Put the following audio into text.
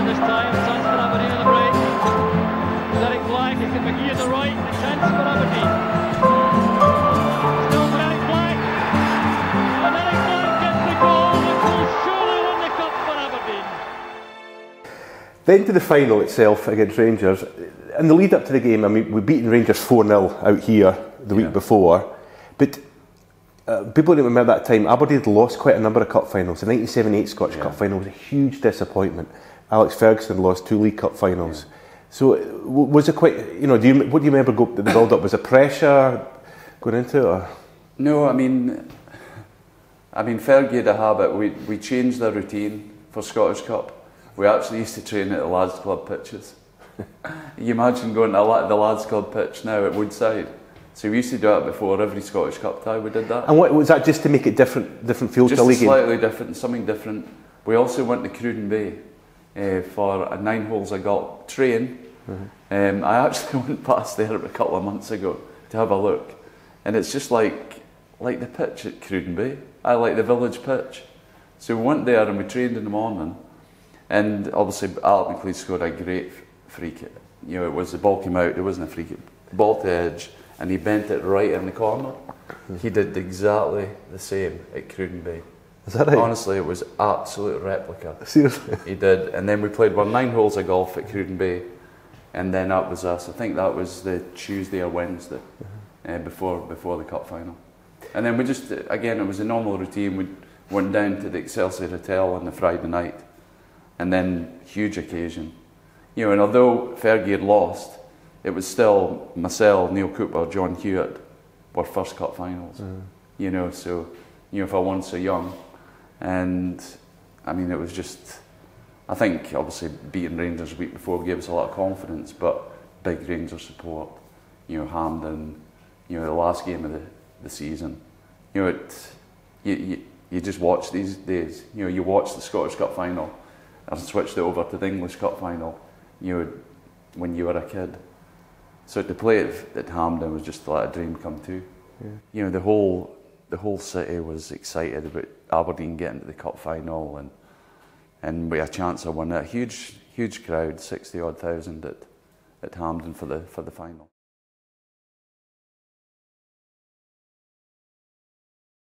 this time. Chance for Aberdeen on the break. Eric Black, McGhee on the right. A chance for Aberdeen. Then to the final itself against Rangers. In the lead up to the game, I mean, we'd beaten Rangers 4 0 out here the yeah. week before. But uh, people don't remember that time. Aberdeen lost quite a number of cup finals. The 1978 Scottish yeah. Cup final was a huge disappointment. Alex Ferguson lost two League Cup finals. So, uh, was it quite, you know, do you, what do you remember go, the build up? Was it pressure going into it? Or? No, I mean, I mean, Fergie had a habit. We we changed the routine for Scottish Cup. We actually used to train at the lads' club pitches. you imagine going to the lads' club pitch now at Woodside. So we used to do that before every Scottish Cup tie. We did that. And what was that just to make it different, different field Just to league game? slightly different, something different. We also went to Cruden Bay uh, for a nine holes I got train. Um, I actually went past there a couple of months ago to have a look, and it's just like like the pitch at Cruden Bay. I like the village pitch. So we went there and we trained in the morning, and obviously Alex McLeish scored a great free kick. You know, it was the ball came out. It wasn't a free kick. Ball to edge, and he bent it right in the corner. He did exactly the same at Cruden Bay. Is that right? Honestly, it was absolute replica. Seriously? He did, and then we played one nine holes of golf at Cruden Bay, and then that was us. I think that was the Tuesday or Wednesday mm-hmm. uh, before before the cup final, and then we just uh, again it was a normal routine. We went down to the Excelsior Hotel on the Friday night, and then huge occasion, you know. And although Fergie had lost, it was still myself, Neale Cooper, John Hewitt, were first cup finals, mm. you know. So you know, if I won so young, and I mean, it was just. I think obviously beating Rangers a week before gave us a lot of confidence, but big Rangers support, you know, Hampden, you know, the last game of the, the season, you know, it, you, you, you just watch these days, you know, you watch the Scottish Cup final and switched it over to the English Cup final, you know, when you were a kid. So to play it at Hampden was just like a dream come true. You know, the whole the whole city was excited about Aberdeen getting to the cup final and and we had a chance of winning a huge huge crowd, sixty odd thousand at at Hampden for the for the final.